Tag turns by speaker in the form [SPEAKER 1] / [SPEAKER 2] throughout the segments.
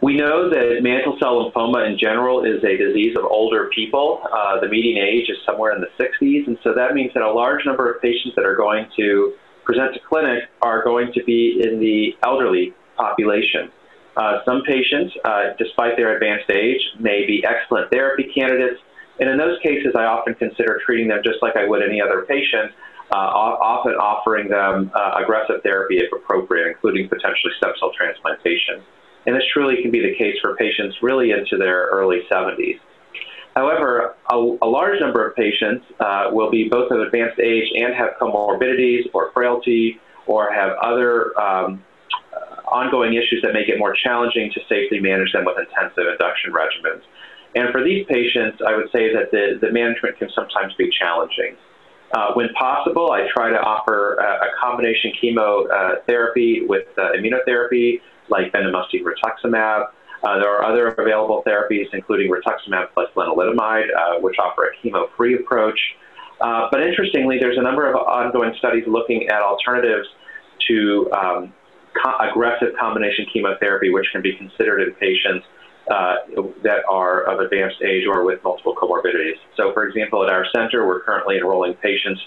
[SPEAKER 1] We know that mantle cell lymphoma in general is a disease of older people. Uh, the median age is somewhere in the 60s, and so that means that a large number of patients that are going to present to clinic are going to be in the elderly population. Uh, some patients, uh, despite their advanced age, may be excellent therapy candidates, and in those cases, I often consider treating them just like I would any other patient, uh, often offering them uh, aggressive therapy if appropriate, including potentially stem cell transplantation. And this truly can be the case for patients really into their early 70s. However, a, a large number of patients uh, will be both of advanced age and have comorbidities or frailty or have other um, ongoing issues that make it more challenging to safely manage them with intensive induction regimens. And for these patients, I would say that the, the management can sometimes be challenging. Uh, when possible, I try to offer a, a combination chemotherapy with uh, immunotherapy, like bendamustine rituximab. Uh, there are other available therapies, including rituximab plus lenalidomide, uh, which offer a chemo-free approach. Uh, but interestingly, there's a number of ongoing studies looking at alternatives to um, co aggressive combination chemotherapy, which can be considered in patients uh, that are of advanced age or with multiple comorbidities. So, for example, at our center, we're currently enrolling patients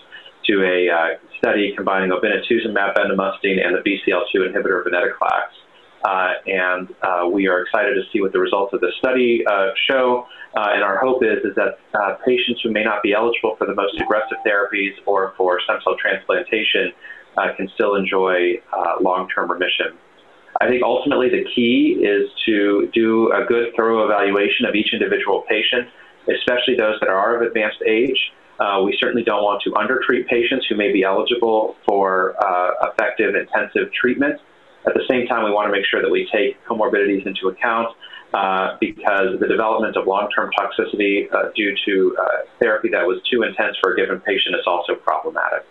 [SPEAKER 1] to a uh, study combining obinutuzumab, and bendamustine, and the BCL2 inhibitor venetoclax. Uh, and uh, we are excited to see what the results of the study uh, show. Uh, and our hope is, is that patients who may not be eligible for the most aggressive therapies or for stem cell transplantation can still enjoy long-term remission. I think ultimately the key is to do a good, thorough evaluation of each individual patient, especially those that are of advanced age. Uh, we certainly don't want to undertreat patients who may be eligible for uh, effective intensive treatment. At the same time, we want to make sure that we take comorbidities into account uh, because the development of long-term toxicity uh, due to uh, therapy that was too intense for a given patient is also problematic.